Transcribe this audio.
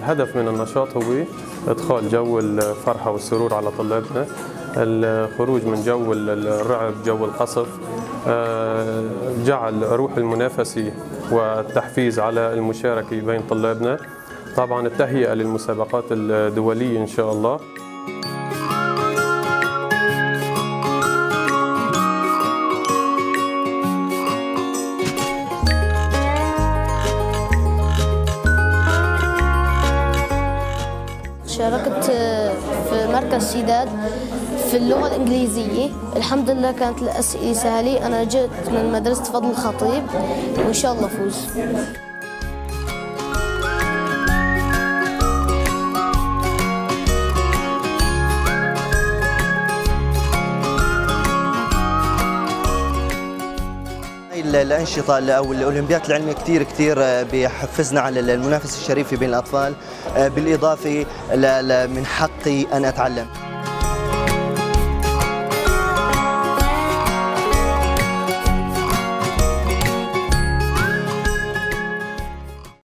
الهدف من النشاط هو إدخال جو الفرحة والسرور على طلابنا. الخروج من جو الرعب جو القصف آه، جعل روح المنافسة والتحفيز على المشاركة بين طلابنا. طبعا التهيئة للمسابقات الدولية إن شاء الله. شاركت في مركز شداد في اللغة الإنجليزية. الحمد لله كانت الأسئلة سهلة. أنا جئت من مدرسة فضل الخطيب. وإن شاء الله فوز الأنشطة أو الأولمبيات العلمية كثير كثير بيحفزنا على المنافسة الشريفة بين الأطفال بالإضافة من حقي أن أتعلم.